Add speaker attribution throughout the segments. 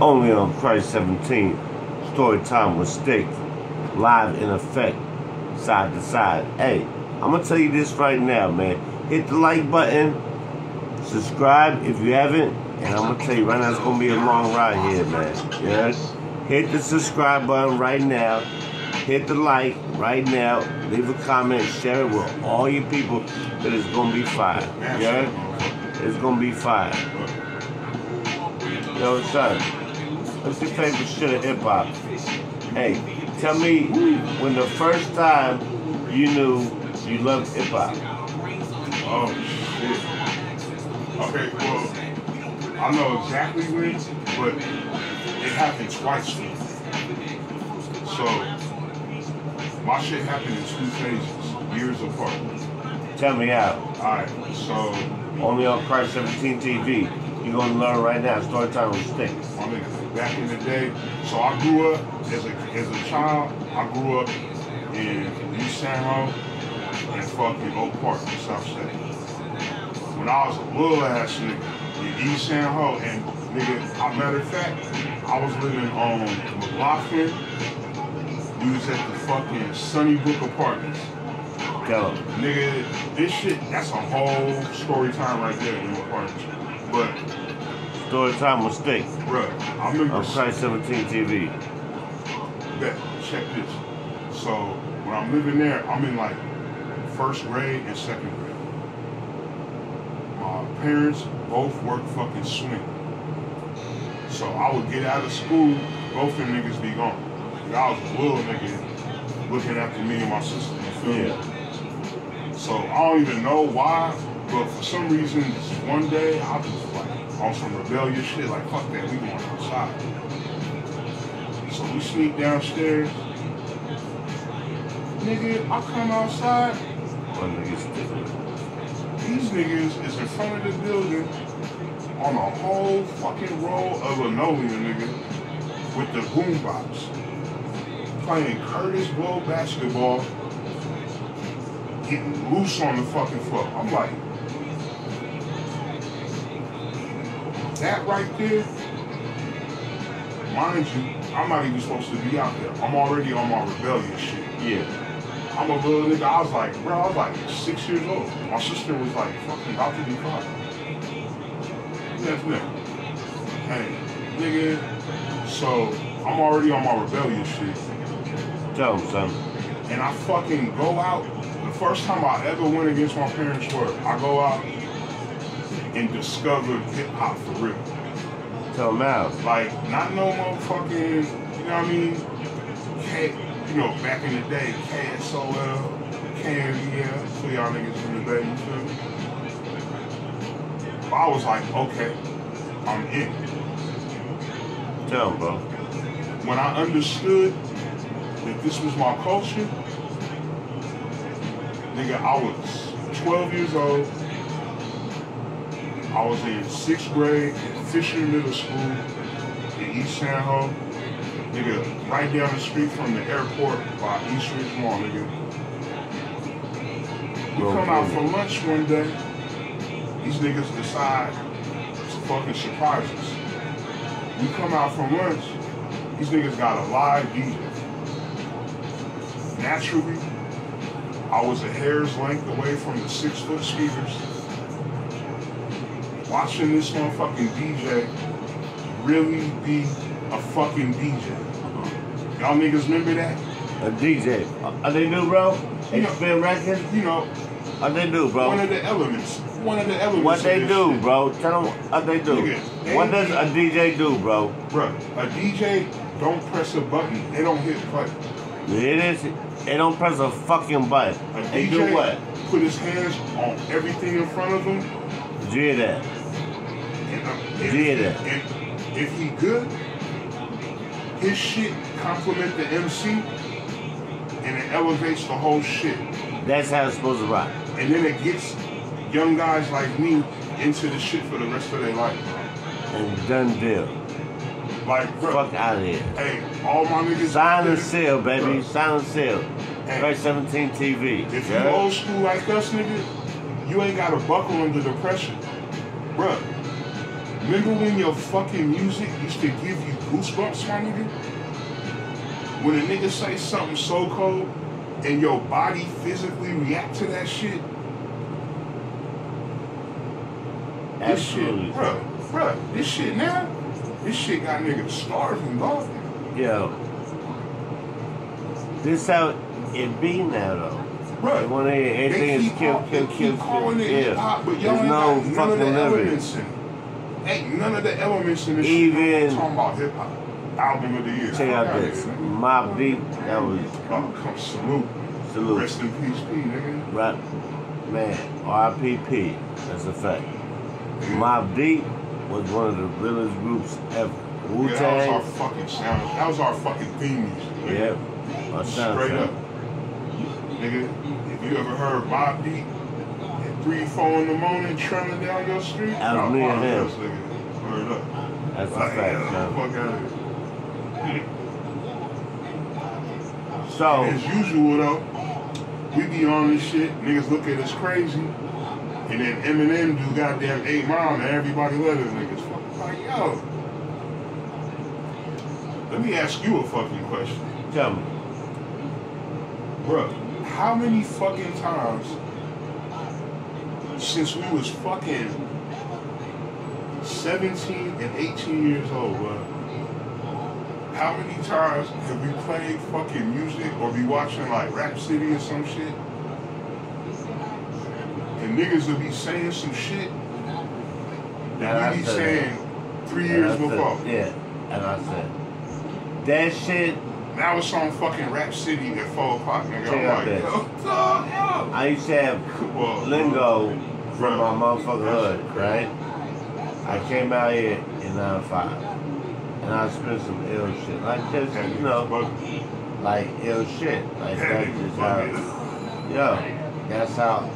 Speaker 1: Only on Cryse 17. Story time with Stick. Live in effect. Side to side. Hey, I'm gonna tell you this right now, man. Hit the like button. Subscribe if you haven't. And I'm gonna tell you right now, it's gonna be a long ride here, man. Yeah? Hit the subscribe button right now. Hit the like right now. Leave a comment. Share it with all your people. That it's gonna be fire. Yeah? It's gonna be fire. Yo, son. What's your favorite shit of hip hop? Hey, tell me when the first time you knew you loved hip hop.
Speaker 2: Oh shit. Okay, well, I know exactly when, but it happened twice. So my shit happened in two phases, years apart.
Speaker 1: Tell me how.
Speaker 2: Alright, so
Speaker 1: Only on Cryse 17 TV. You're gonna learn right now. Story time with Stick.
Speaker 2: Back in the day, so I grew up as a as a child, I grew up in East San Jo and fucking Oak Park, in South Side. When I was a little ass nigga in East San Jo, and nigga, I matter of fact, I was living on McLaughlin. We was at the fucking Sunnybrook Apartments.
Speaker 1: Him.
Speaker 2: Nigga, this shit, that's a whole story time right there in the apartments. But,
Speaker 1: Story time with Stick.
Speaker 2: bruh, I remember
Speaker 1: On Cryse 17 TV.
Speaker 2: Bet, check this. So when I'm living there, I'm in like first grade and second grade. My parents both work fucking swing. So I would get out of school, both them niggas be gone. And I was a little nigga looking after me and my sister. You feel me?
Speaker 1: Yeah.
Speaker 2: So I don't even know why, but for some reason, one day I on some rebellious shit, like fuck that, we going outside. So we sneak downstairs. Nigga, I come outside.
Speaker 1: One nigga Stick.
Speaker 2: These niggas is in front of the building on a whole fucking row of linoleum, nigga, with the boombox, playing Kurtis Blow basketball, getting loose on the fucking floor. I'm like, that right there, mind you, I'm not even supposed to be out there. I'm already on my rebellious shit.
Speaker 1: Yeah.
Speaker 2: I'm a little nigga. I was like, bro, I was like six years old. My sister was like fucking about to be five. Yes, nigga. Hey, nigga. So I'm already on my rebellious shit.
Speaker 1: Him, son.
Speaker 2: And I fucking go out. The first time I ever went against my parents' word, I go out and discovered hip hop for real.
Speaker 1: Tell him now.
Speaker 2: Like, not no motherfucking, you know what I mean? You know, back in the day, KSOL, KMEL, for y'all niggas in the day, you feel me? I was like, okay, I'm in.
Speaker 1: Tell him, bro.
Speaker 2: When I understood that this was my culture, nigga, I was 12 years old. I was in sixth grade at Fischer Middle School in East San Jo. Nigga, right down the street from the airport by Eastridge Mall, nigga. We come out for lunch one day. These niggas decide to fucking surprise us. We come out from lunch. These niggas got a live DJ. Naturally, I was a hair's length away from the six foot speakers. Watching this motherfucking DJ really be a fucking DJ. Y'all niggas remember that?
Speaker 1: A DJ. Are they new, bro?
Speaker 2: You know-
Speaker 1: Expand records?
Speaker 2: You know,
Speaker 1: Are they new,
Speaker 2: one
Speaker 1: bro?
Speaker 2: of the elements. One of the elements.
Speaker 1: What they do,
Speaker 2: shit.
Speaker 1: bro? Tell them what they do.
Speaker 2: Nigga,
Speaker 1: What does a DJ do, bro?
Speaker 2: Bro, a DJ don't press a button. They don't hit play.
Speaker 1: It is. They don't press a fucking button.
Speaker 2: A
Speaker 1: They
Speaker 2: DJ
Speaker 1: do what?
Speaker 2: put his hands on everything in front of him.
Speaker 1: Did you hear that? Did it.
Speaker 2: and if he good, his shit compliment the MC, and it elevates the whole shit.
Speaker 1: That's how it's supposed to rock.
Speaker 2: And then it gets young guys like me into the shit for the rest of their life.
Speaker 1: And done deal.
Speaker 2: Like, bro,
Speaker 1: Fuck out of here.
Speaker 2: hey, all my niggas.
Speaker 1: Sign and seal, baby. Sign and seal.
Speaker 2: Hey.
Speaker 1: Right 17 TV.
Speaker 2: If you old school like us, nigga, you ain't got a buckle under the pressure. Bruh, Remember when your fucking music used to give you goosebumps, my nigga? When a nigga say something so cold and your body physically react to that shit? This
Speaker 1: Absolutely.
Speaker 2: shit, bro, bro, this shit now, this shit got niggas starving, dog.
Speaker 1: Yo. This how it be now though. They
Speaker 2: Bro,
Speaker 1: wanna hear
Speaker 2: they
Speaker 1: everything is
Speaker 2: keep,
Speaker 1: kill,
Speaker 2: call,
Speaker 1: kill,
Speaker 2: they
Speaker 1: kill, kill.
Speaker 2: it hip
Speaker 1: Yeah.
Speaker 2: y'all
Speaker 1: There's no
Speaker 2: got none of
Speaker 1: fucking
Speaker 2: the Ain't none of the elements in this
Speaker 1: Even-
Speaker 2: shit. Talking about hip hop. Album of the year.
Speaker 1: Check out this. Mobb Deep, that was
Speaker 2: Oh, come salute.
Speaker 1: salute.
Speaker 2: Rest in peace, P, nigga.
Speaker 1: Right. Man, RPP. That's a fact. Mobb Deep was one of the realest groups ever. Wu
Speaker 2: Yeah, that was our fucking sound. That was our fucking theme music. nigga.
Speaker 1: My
Speaker 2: Straight up. Nigga, if you ever heard Mobb Deep 3, 4 in the morning trailing down your street,
Speaker 1: That was
Speaker 2: I'll
Speaker 1: me and
Speaker 2: follow
Speaker 1: him.
Speaker 2: nigga. Word up.
Speaker 1: That's a
Speaker 2: Like,
Speaker 1: fact, man.
Speaker 2: fuck out of here.
Speaker 1: So,
Speaker 2: As usual though, we be on this shit, niggas look at us crazy, and then Eminem do goddamn 8 Mile and everybody let us niggas. Fuck, Like, yo. Let me ask you a fucking question.
Speaker 1: tell me.
Speaker 2: Bruh, how many fucking times since we was fucking 17 and 18 years old, bruh, how many times have we played fucking music or be watching like Rap City or some shit? And niggas will be saying some shit
Speaker 1: And
Speaker 2: that we be
Speaker 1: said-
Speaker 2: saying three
Speaker 1: And
Speaker 2: years
Speaker 1: said-
Speaker 2: before.
Speaker 1: Yeah. And I said, that shit,
Speaker 2: Now it's on fucking Rap City at 4 o'clock, nigga. I'm like, yo.
Speaker 1: I used to have
Speaker 2: Well,
Speaker 1: lingo from my motherfucking hood, right? I came out here in 95. And I spent some ill shit. Like just, you know, like ill shit. Like that's just how yo, that's how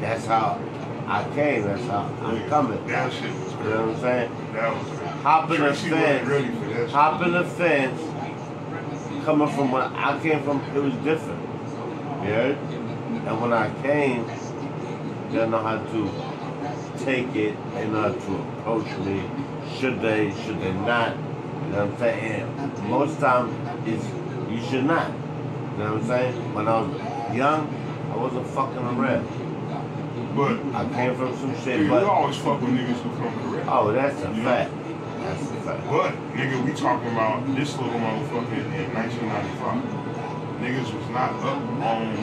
Speaker 1: that's how I came, that's how I'm coming.
Speaker 2: That shit was
Speaker 1: You know what I'm saying?
Speaker 2: That was
Speaker 1: Hop in the fence.
Speaker 2: ready for.
Speaker 1: Hop in the fence. Coming from when I came from, it was different. Yeah? And when I came, they know how to take it, know how to approach me. Should they, should they not? You know what I'm saying? And most time, it's, you should not. You know what I'm saying? When I was young, I wasn't fucking around.
Speaker 2: But
Speaker 1: I came from some shit,
Speaker 2: we
Speaker 1: but,
Speaker 2: always fuck with niggas who come correct.
Speaker 1: oh, that's a
Speaker 2: You know?
Speaker 1: fact. That's a fact.
Speaker 2: But nigga, we talking about this little motherfucker in 1995. Niggas was not up on,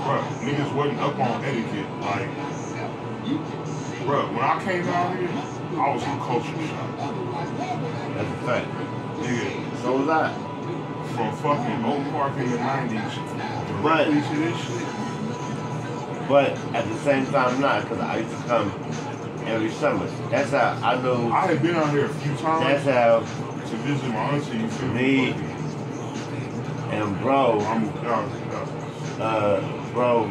Speaker 2: bruh. Niggas wasn't up on etiquette. Like, bruh, when I came out here, I was a culture shock.
Speaker 1: That's a fact.
Speaker 2: Nigga,
Speaker 1: So was I.
Speaker 2: from fucking Oak Park in the 90s
Speaker 1: But-
Speaker 2: to this shit.
Speaker 1: But at the same time, not because I used to come every summer. That's how I know.
Speaker 2: I had been out here a few times.
Speaker 1: That's how
Speaker 2: to visit my auntie. You feel
Speaker 1: Me. And bro,
Speaker 2: I'm, uh,
Speaker 1: bro,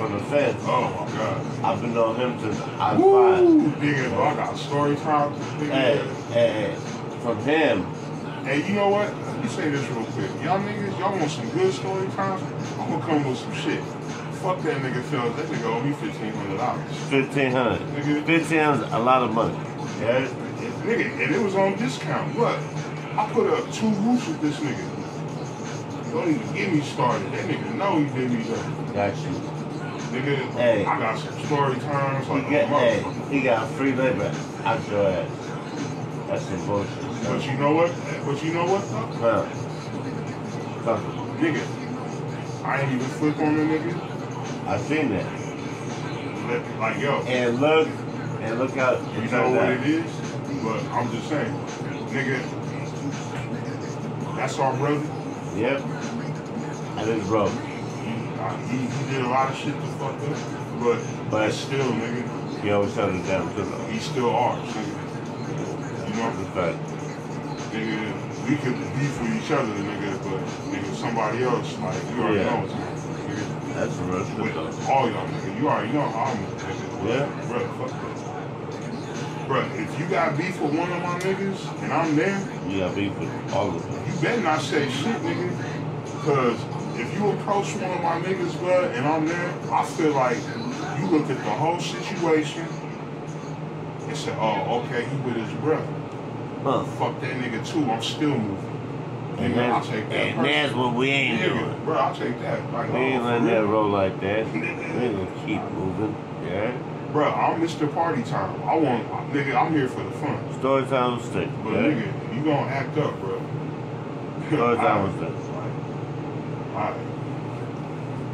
Speaker 1: from the fence.
Speaker 2: oh my god.
Speaker 1: I've been on him since I was five.
Speaker 2: Nigga, I got story time.
Speaker 1: Hey, hey, hey, from him,
Speaker 2: Hey, you know what? Let me say this real quick. Y'all niggas, y'all want some good story times? I'm gonna come with some shit. Fuck that nigga Phil. That nigga owe me fifteen hundred dollars.
Speaker 1: fifteen hundred.
Speaker 2: Nigga,
Speaker 1: Fifteen hundred, a lot of money. Yeah.
Speaker 2: nigga, and it was on discount. What? I put up two roofs with this nigga. Don't even get me started. That nigga know he did me dirty.
Speaker 1: Got you.
Speaker 2: Nigga,
Speaker 1: Hey.
Speaker 2: I got some story times
Speaker 1: He
Speaker 2: like
Speaker 1: got,
Speaker 2: a
Speaker 1: hey, he got free labor out your ass. That's some bullshit.
Speaker 2: But you know what? But you know what?
Speaker 1: Huh. Fuck.
Speaker 2: Nigga, I ain't even flip on the nigga.
Speaker 1: I seen that.
Speaker 2: Like, yo,
Speaker 1: And look, and look out.
Speaker 2: You know what
Speaker 1: out.
Speaker 2: it is, but I'm just saying, nigga, that's our brother.
Speaker 1: Yep. That is bro.
Speaker 2: He, he, he did a lot of shit to fuck up, but
Speaker 1: But-
Speaker 2: but still, nigga,
Speaker 1: He always held it down too though.
Speaker 2: he's still ours, nigga. You know,
Speaker 1: That's a fact.
Speaker 2: nigga, we could beef with each other, nigga, but nigga, somebody else, like, you already
Speaker 1: Yeah.
Speaker 2: know it's nigga.
Speaker 1: That's some real shit though.
Speaker 2: all y'all, nigga, you already know how I'm nigga.
Speaker 1: Yeah.
Speaker 2: Bro, fuck that. Bro, if you got beef with one of my niggas and I'm there,
Speaker 1: You got beef with all of them.
Speaker 2: You better not say shit, nigga. Cause if you approach one of my niggas, blood, and I'm there, I feel like you look at the whole situation and say, oh, okay, he with his brother.
Speaker 1: Huh.
Speaker 2: Fuck that nigga too. I'm still moving.
Speaker 1: And,
Speaker 2: Nigga, I'll
Speaker 1: that's,
Speaker 2: take that.
Speaker 1: and that's what we ain't doing.
Speaker 2: Bro, I'll take that. Like,
Speaker 1: We ain't letting that roll like that. We ain't gonna keep moving. Yeah.
Speaker 2: Bro, I'm Mr. Party Time. I want, nigga, I'm here for the fun.
Speaker 1: Story time was stick.
Speaker 2: But
Speaker 1: Yeah.
Speaker 2: nigga, you gonna act up, bro.
Speaker 1: Story time was stick.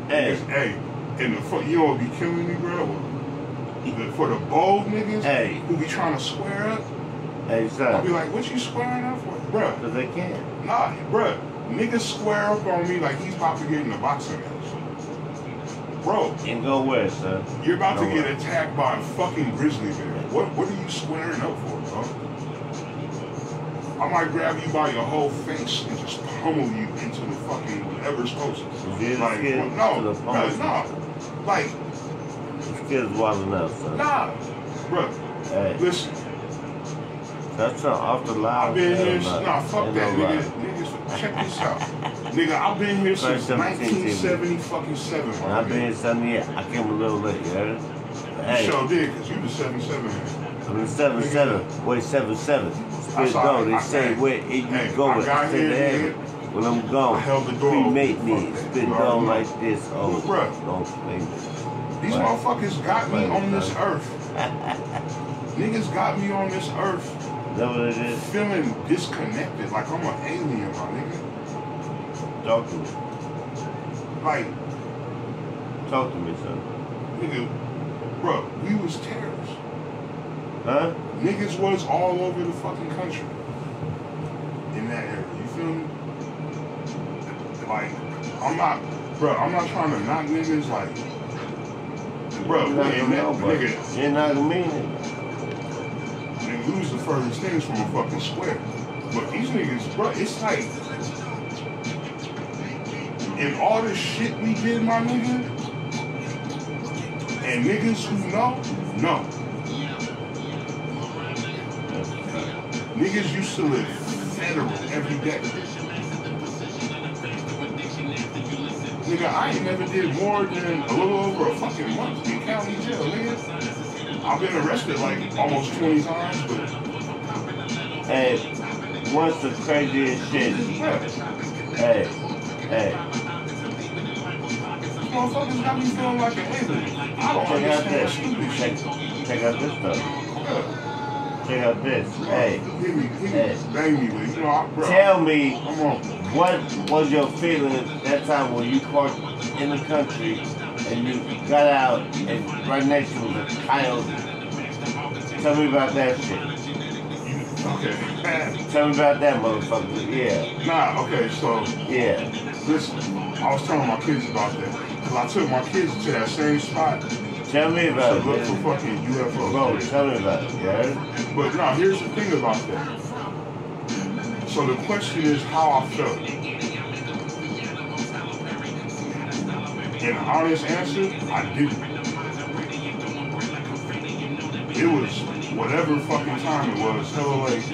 Speaker 1: Hey,
Speaker 2: Niggas, Hey, and the fuck, you what be killing me, bro? For the bold niggas
Speaker 1: Hey.
Speaker 2: who be trying to square up,
Speaker 1: hey,
Speaker 2: I'll be like, what you squaring up for? Bro,
Speaker 1: Cause they can't.
Speaker 2: nah, bro. Niggas square up on me like he's about to get in a boxing match. Bro,
Speaker 1: And go where, son?
Speaker 2: you're about to
Speaker 1: Nowhere.
Speaker 2: get attacked by a fucking grizzly bear. What what are you squaring up for, bro? I might grab you by your whole face and just pummel you into the fucking whatever's closest. Like,
Speaker 1: well,
Speaker 2: no, no, no. Like,
Speaker 1: kid's wild enough, son.
Speaker 2: Nah, bro.
Speaker 1: Hey.
Speaker 2: Listen.
Speaker 1: That's not off the line.
Speaker 2: I've been here. Nah, like,
Speaker 1: fuck
Speaker 2: that, nigga. Niggas, check this out. nigga, I've been here since 1970 fucking seven.
Speaker 1: I've been here 78. I came a little late, you heard? Hey.
Speaker 2: You sure did, because you the 77 man.
Speaker 1: I'm the 77. Wait,
Speaker 2: 77
Speaker 1: been
Speaker 2: gone.
Speaker 1: They say, where are you
Speaker 2: hey,
Speaker 1: going? I got said,
Speaker 2: here,
Speaker 1: when I'm gone, cremate me. It's
Speaker 2: been gone
Speaker 1: like this. Oh,
Speaker 2: bro
Speaker 1: don't play me.
Speaker 2: These motherfuckers got me on this earth. Niggas got me on this earth.
Speaker 1: That what it is?
Speaker 2: Feeling disconnected, like I'm an alien, my nigga.
Speaker 1: Talk to me.
Speaker 2: Like.
Speaker 1: Talk to me, son.
Speaker 2: Nigga, bro, we was terrible.
Speaker 1: Huh?
Speaker 2: Niggas was all over the fucking country in that area. You feel me? Like, I'm not, bro. I'm not trying to knock niggas. Like, bro,
Speaker 1: You're not
Speaker 2: in
Speaker 1: gonna
Speaker 2: that nigga,
Speaker 1: You're not gonna mean it.
Speaker 2: nigga, we was the furthest things from a fucking square. But these niggas, bro, it's like, and all the shit we did, my nigga, and niggas who know, know. Niggas used to live federal every day. Nigga, I ain't never did more than a little over a fucking month in county jail, nigga. I've been arrested like almost 20 times, but
Speaker 1: Hey, what's the craziest shit? Hey, hey,
Speaker 2: motherfuckers got me feeling like an alien. I don't
Speaker 1: check
Speaker 2: understand
Speaker 1: this.
Speaker 2: stupid
Speaker 1: Check,
Speaker 2: shit.
Speaker 1: check out this stuff.
Speaker 2: Yeah.
Speaker 1: Out this. Hey,
Speaker 2: Hit me, hit me,
Speaker 1: Hey.
Speaker 2: bang me with it. You know, I, bro,
Speaker 1: tell me what was your feeling that time when you parked in the country and you got out and right next to was a coyote? Tell me about that shit.
Speaker 2: Okay.
Speaker 1: Tell me about that motherfucker. Yeah,
Speaker 2: Nah, okay, so
Speaker 1: yeah.
Speaker 2: listen, I was telling my kids about that. Cause I took my kids to that same spot
Speaker 1: Tell me about
Speaker 2: look
Speaker 1: it.
Speaker 2: for
Speaker 1: man.
Speaker 2: fucking UFOs.
Speaker 1: Bro, tell me about it. Yeah.
Speaker 2: But now here's the thing about that. So the question is how I felt. An honest answer, I didn't. It was whatever fucking time it was, hella late.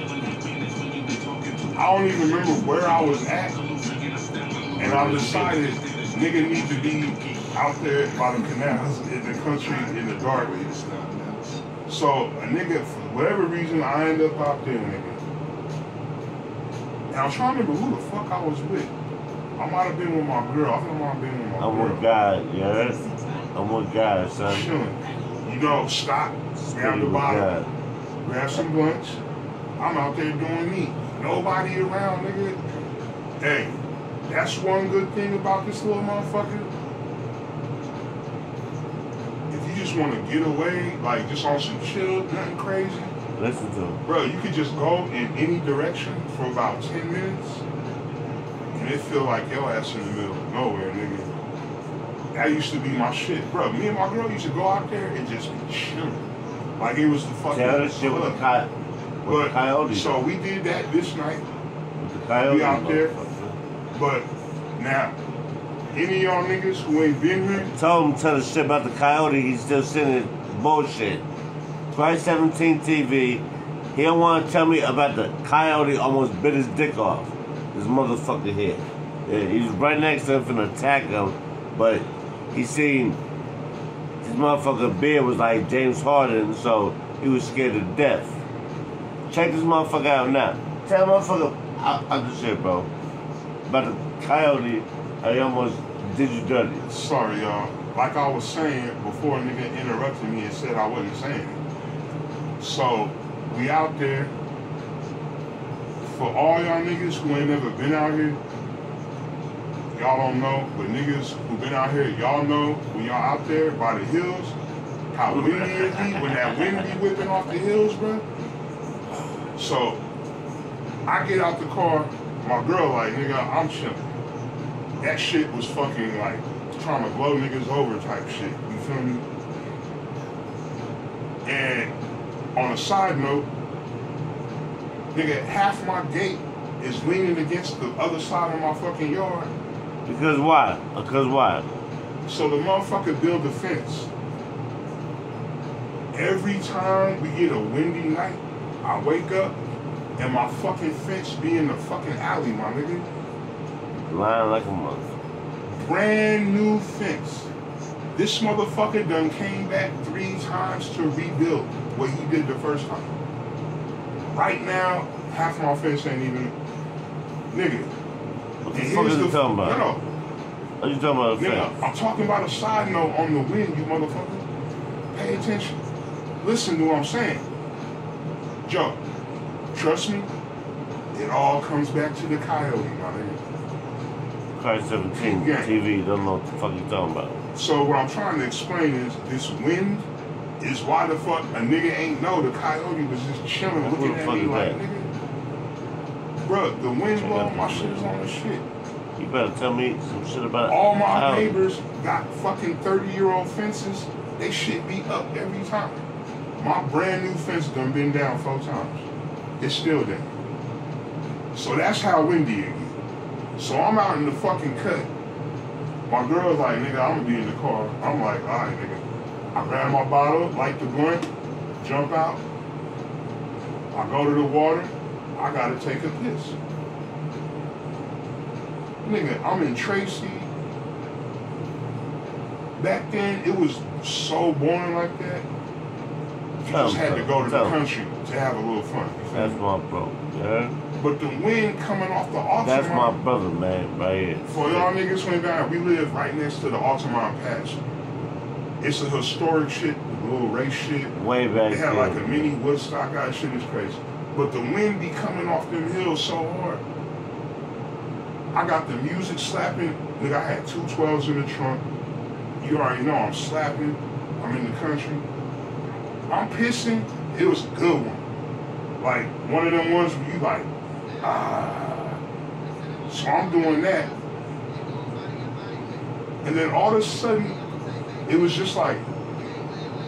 Speaker 2: I don't even remember where I was at. And I decided nigga need to be out there by the canals in the country in the dark. So a nigga, for whatever reason, I end up out there, nigga. And I was trying to remember who the fuck I was with. I might have been with my girl. I think I might have been with my
Speaker 1: I'm
Speaker 2: girl.
Speaker 1: with God, yeah. I'm with God, son.
Speaker 2: You know, stop, grab the bottle, grab some lunch. I'm out there doing me. Nobody around, nigga. Hey, that's one good thing about this little motherfucker. If you just want to get away, like just on some chill, nothing crazy,
Speaker 1: Listen to him.
Speaker 2: bro, you could just go in any direction for about 10 minutes, and it feel like your ass in the middle of nowhere, nigga. That used to be my shit, bro. Me and my girl used to go out there and just be chilling, like it was the fucking.
Speaker 1: Tell this shit with the, coy- with
Speaker 2: But
Speaker 1: the coyote.
Speaker 2: so we did that this night,
Speaker 1: with the coyote.
Speaker 2: we out there. but now any of y'all niggas who ain't been here,
Speaker 1: Told him tell the shit about the coyote. He's still sending bullshit. Twice 17 TV. He don't want to tell me about the coyote almost bit his dick off. This motherfucker here. Yeah, he was right next to him finna attack him, but he seen his motherfucker beard was like James Harden, so he was scared to death. Check this motherfucker out now. Tell motherfucker out, out the shit, bro. About the coyote, I almost did you dirty.
Speaker 2: Sorry, y'all. Like I was saying before, nigga interrupted me and said I wasn't saying it. So we out there. For all y'all niggas who ain't never been out here, y'all don't know, but niggas who been out here, y'all know when y'all out there by the hills, how windy it be when that wind be whipping off the hills, bro. So I get out the car, my girl like, nigga, I'm chilling. That shit was fucking like trying to blow niggas over type shit. You feel me? And on a side note, nigga, half my gate is leaning against the other side of my fucking yard.
Speaker 1: Because why? Because why?
Speaker 2: So the motherfucker build a fence. Every time we get a windy night, I wake up and my fucking fence be in the fucking alley, my nigga.
Speaker 1: Lying like a motherfucker.
Speaker 2: Brand new fence. This motherfucker done came back three times to rebuild what he did the first time. Right now, half my fence ain't even nigga.
Speaker 1: What the
Speaker 2: And
Speaker 1: fuck is you talking about?
Speaker 2: No, no.
Speaker 1: What you talking about?
Speaker 2: Nigga,
Speaker 1: fence?
Speaker 2: I'm talking about a side note on the wind, you motherfucker. Pay attention. Listen to what I'm saying. Joe, trust me, it all comes back to the coyote, my nigga.
Speaker 1: Car 17
Speaker 2: Yeah.
Speaker 1: TV, don't know what the fuck you talking about.
Speaker 2: So what I'm trying to explain is this wind is why the fuck a nigga ain't know the coyote was just chilling
Speaker 1: Who
Speaker 2: looking
Speaker 1: the
Speaker 2: at me like,
Speaker 1: that?
Speaker 2: nigga. Bruh, the wind
Speaker 1: Check
Speaker 2: blowing my shit is on the shit.
Speaker 1: You better tell me some shit about
Speaker 2: All my
Speaker 1: how-
Speaker 2: neighbors got fucking 30 year old fences. They shit be up every time. My brand new fence done been down four times. It's still down. So that's how windy it. So I'm out in the fucking cut. My girl's like, nigga, I'm gonna be in the car. I'm like, all right, nigga. I grab my bottle, light the blunt, jump out. I go to the water. I gotta take a piss. Nigga, I'm in Tracy. Back then, it was so boring like that. You just had to go to the country to have a little fun.
Speaker 1: That's my bro. Yeah?
Speaker 2: But the wind coming off the Altamont.
Speaker 1: That's my brother, man, right.
Speaker 2: For y'all niggas who ain't down, we live right next to the Altamont Pass. It's a historic shit, the little race shit.
Speaker 1: Way back
Speaker 2: They had like a mini Woodstock. That shit is crazy. But the wind be coming off them hills so hard. I got the music slapping. Nigga, I had two 12s in the trunk. You already know I'm slapping. I'm in the country. I'm pissing. It was a good one. Like one of them ones where you like, ah. So I'm doing that. And then all of a sudden, it was just like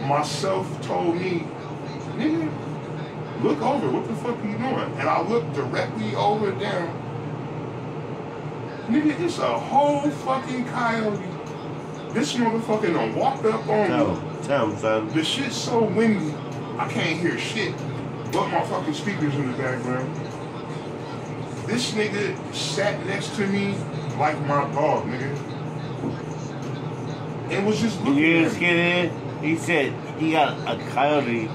Speaker 2: myself told me, nigga, look over. What the fuck are you doing? And I looked directly over down. Nigga, it's a whole fucking coyote. This motherfucker done walked up on
Speaker 1: Tell
Speaker 2: me.
Speaker 1: him, tell him, son.
Speaker 2: The shit's so windy, I can't hear shit but my fucking speakers in the background. This nigga sat next to me like my dog, nigga. And was just looking
Speaker 1: hear
Speaker 2: at me.
Speaker 1: He said he got a coyote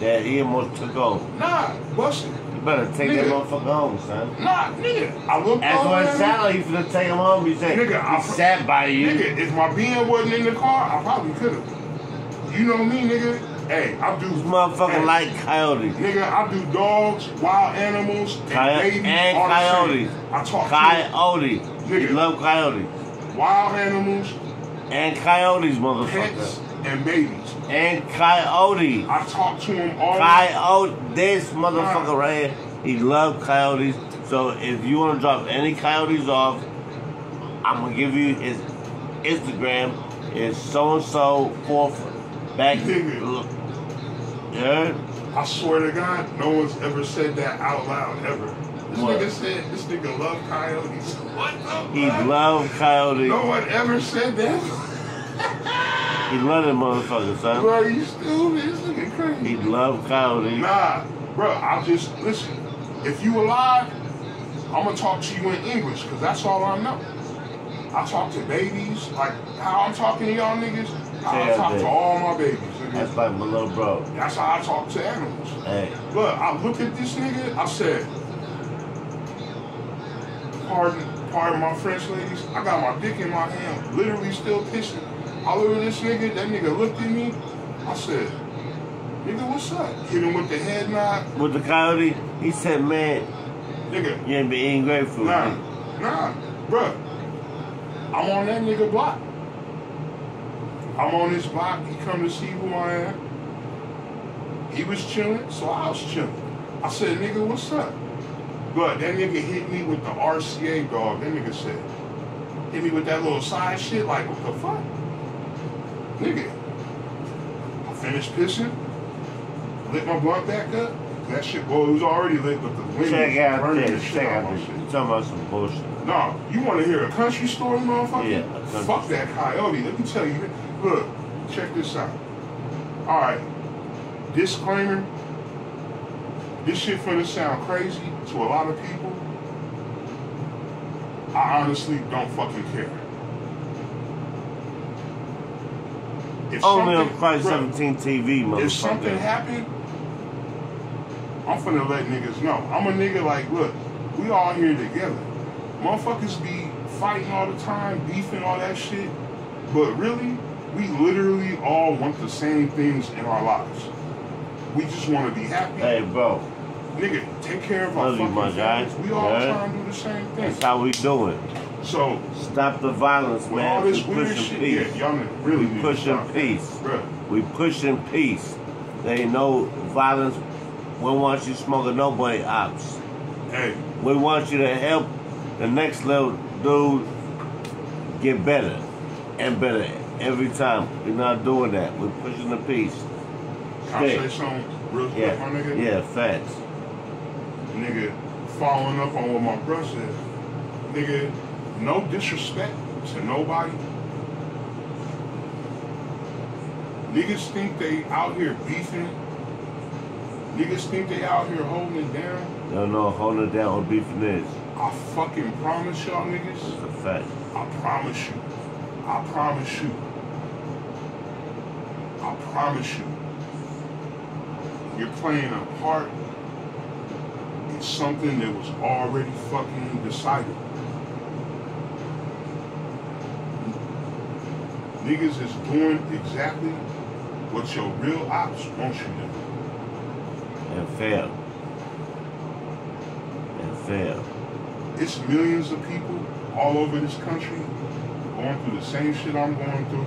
Speaker 1: that he almost took off.
Speaker 2: Nah, bust it.
Speaker 1: You better take that motherfucker home, son.
Speaker 2: Nah, nigga. I looked
Speaker 1: That's what it sounded like. You finna take him home. You said
Speaker 2: Nigga, I-
Speaker 1: he sat by you.
Speaker 2: Nigga, if my being wasn't in the car, I probably could have. You know me, nigga. Hey, I do.
Speaker 1: This motherfucker
Speaker 2: hey,
Speaker 1: like coyotes.
Speaker 2: Nigga, I do dogs, wild animals, and
Speaker 1: Coy-
Speaker 2: babies.
Speaker 1: and
Speaker 2: all
Speaker 1: coyotes.
Speaker 2: I talk
Speaker 1: Coyote.
Speaker 2: Nigga.
Speaker 1: You love coyotes.
Speaker 2: wild animals,
Speaker 1: And coyotes, motherfucker.
Speaker 2: pets, and babies.
Speaker 1: And coyote.
Speaker 2: I talk to them all.
Speaker 1: Coyote. This motherfucker right here, he love coyotes. So if you want to drop any coyotes off, I'm going to give you his Instagram. It's so-and-so fourth back. Look. Yeah?
Speaker 2: I swear to God, no one's ever said that out loud ever. This
Speaker 1: What?
Speaker 2: nigga said this nigga love coyotes. What the
Speaker 1: He
Speaker 2: fuck?
Speaker 1: love coyotes.
Speaker 2: No one ever said that.
Speaker 1: He love them motherfuckers, son.
Speaker 2: Bro, you stupid. This nigga crazy.
Speaker 1: He love coyotes.
Speaker 2: Nah, bro, I just listen. If you alive, I'm gonna talk to you in English because that's all I know. I talk to babies like how I'm talking to y'all niggas. I talk to all my babies. nigga.
Speaker 1: That's like my little bro.
Speaker 2: That's how I talk to animals.
Speaker 1: Hey,
Speaker 2: Look, I look at this nigga, I said, pardon, pardon my French ladies, I got my dick in my hand, literally still pissing. I look at this nigga, that nigga looked at me, I said, nigga, what's up? Hit him with the head nod,
Speaker 1: with the coyote, he said, man,
Speaker 2: nigga,
Speaker 1: you ain't been eating grapefruit.
Speaker 2: nah, nah, bruh, I'm on that nigga block. I'm on his block, he come to see who I am. He was chilling, so I was chilling. I said, nigga, what's up? But that nigga hit me with the RCA dog. That nigga said, hit me with that little side shit, like, what the fuck? Nigga. I finished pissing, lit my blunt back up. That shit, well, it was already lit, but the wind
Speaker 1: Check
Speaker 2: was
Speaker 1: out
Speaker 2: burning
Speaker 1: this.
Speaker 2: shit
Speaker 1: Check
Speaker 2: out
Speaker 1: this.
Speaker 2: shit.
Speaker 1: You talking about some bullshit.
Speaker 2: No, you want to hear a country story, motherfucker?
Speaker 1: Yeah,
Speaker 2: Fuck that coyote. Let me tell you. Look, check this out. All right. Disclaimer. This shit finna sound crazy to a lot of people. I honestly don't fucking care. If
Speaker 1: Only on
Speaker 2: Cryse
Speaker 1: 17 TV, motherfucker.
Speaker 2: if something happened, I'm finna let niggas know. I'm a nigga like, look, we all here together. Motherfuckers be fighting all the time, beefing all that shit. But really, we literally all want the same things in our lives. We just want to be happy.
Speaker 1: Hey, bro,
Speaker 2: Nigga, take care of our
Speaker 1: Love you,
Speaker 2: fucking
Speaker 1: my guy.
Speaker 2: families. We all
Speaker 1: Yeah.
Speaker 2: trying to do the same thing.
Speaker 1: that's how we do it.
Speaker 2: So,
Speaker 1: Stop the violence,
Speaker 2: all
Speaker 1: man. We
Speaker 2: this weird
Speaker 1: pushing
Speaker 2: shit,
Speaker 1: peace.
Speaker 2: yeah, y'all really
Speaker 1: We pushing peace.
Speaker 2: Bruh,
Speaker 1: We pushing peace. There ain't no violence. We want you smoking nobody ops.
Speaker 2: hey,
Speaker 1: We want you to help the next little dude get better and better every time. We're not doing that. We're pushing the peace.
Speaker 2: can I say something real quick,
Speaker 1: Yeah,
Speaker 2: my nigga?
Speaker 1: yeah, facts.
Speaker 2: nigga, following up on what my brother said, nigga, no disrespect to nobody. Niggas think they out here beefing. Niggas think they out here holding it down.
Speaker 1: Y'all know holding it down on beefing is.
Speaker 2: I fucking promise y'all niggas.
Speaker 1: It's a fact.
Speaker 2: I promise you. I promise you. Promise you. You're playing a part in something that was already fucking decided. Niggas is doing exactly what your real ops want you to do.
Speaker 1: And fail. And fail.
Speaker 2: It's millions of people all over this country going through the same shit I'm going through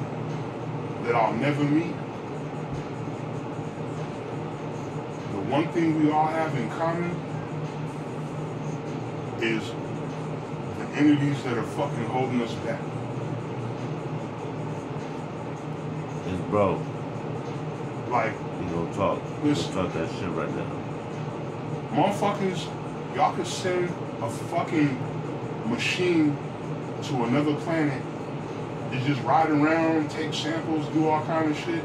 Speaker 2: that I'll never meet. One thing we all have in common is the entities that are fucking holding us back.
Speaker 1: It's bro.
Speaker 2: Like,
Speaker 1: you gonna talk. We
Speaker 2: Listen.
Speaker 1: gonna talk that shit right now.
Speaker 2: motherfuckers, y'all could send a fucking machine to another planet to just ride around, take samples, do all kind of shit.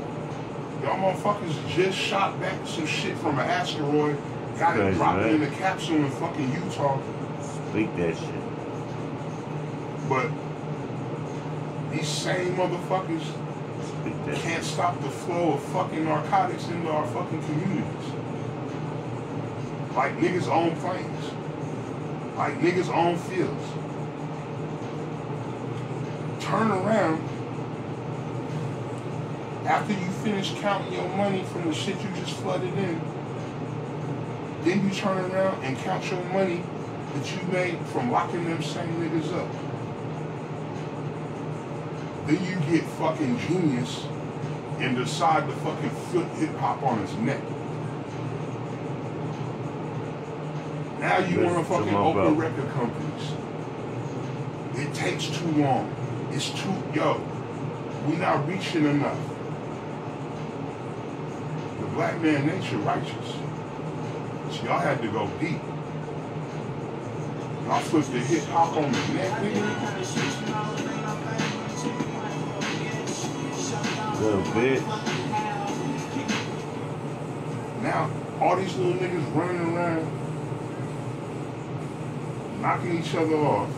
Speaker 2: Y'all motherfuckers just shot back some shit from an asteroid, got it
Speaker 1: Crazy,
Speaker 2: dropped
Speaker 1: right?
Speaker 2: in a capsule in fucking Utah.
Speaker 1: Speak that shit.
Speaker 2: But these same motherfuckers
Speaker 1: Speak that shit.
Speaker 2: can't stop the flow of fucking narcotics into our fucking communities. Like niggas own planes. Like niggas own fields. Turn around after you finish counting your money from the shit you just flooded in. Then you turn around and count your money that you made from locking them same niggas up. Then you get fucking genius and decide to fucking flip hip hop on his neck. Now you want to fucking open record companies. It takes too long. It's too yo. we're not reaching enough. Black man nature righteous. So y'all had to go deep. Y'all flipped the hip hop on the neck, nigga.
Speaker 1: Little bit.
Speaker 2: Now, all these little niggas running around, knocking each other off.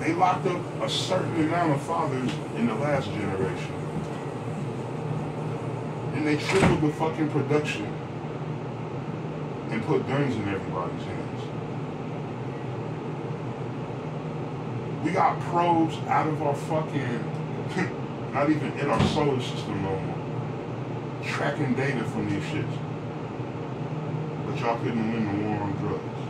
Speaker 2: They locked up a certain amount of fathers in the last generation. And they tripled the fucking production and put guns in everybody's hands. We got probes out of our fucking, not even in our solar system no more, tracking data from these shits. But y'all couldn't win the war on drugs.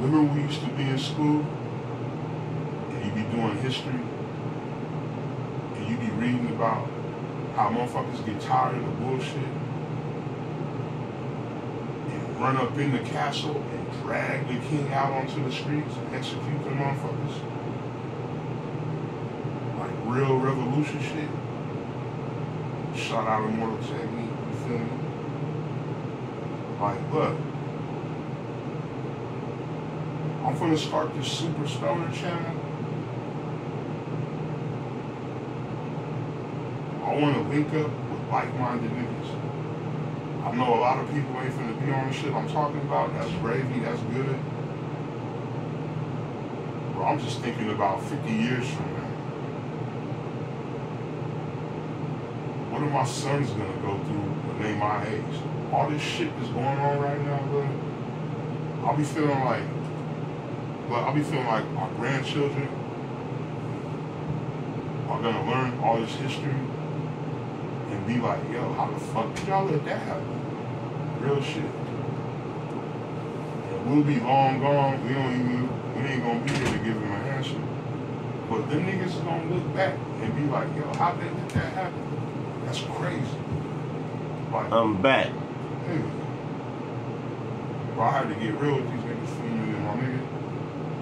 Speaker 2: Remember when we used to be in school and you'd be doing history reading about how motherfuckers get tired of the bullshit and run up in the castle and drag the king out onto the streets and execute the motherfuckers? Like real revolution shit. Shot out Immortal Technique, you feel me? Like, look. I'm gonna start this Super Stoner channel. I wanna link up with like-minded niggas. I know a lot of people ain't finna be on the shit I'm talking about. That's gravy, that's good. But I'm just thinking about 50 years from now. What are my sons gonna go through when they my age? All this shit that's going on right now, bro. I'll be feeling like but I'll be feeling like our grandchildren are gonna learn all this history and be like, yo, how the fuck did y'all let that happen? Real shit. And we'll be long gone. We don't even we ain't gonna be here to give them an answer. But them niggas is gonna look back and be like, yo, how did that happen? That's crazy. Like,
Speaker 1: I'm back.
Speaker 2: hey, bro, I had to get real with these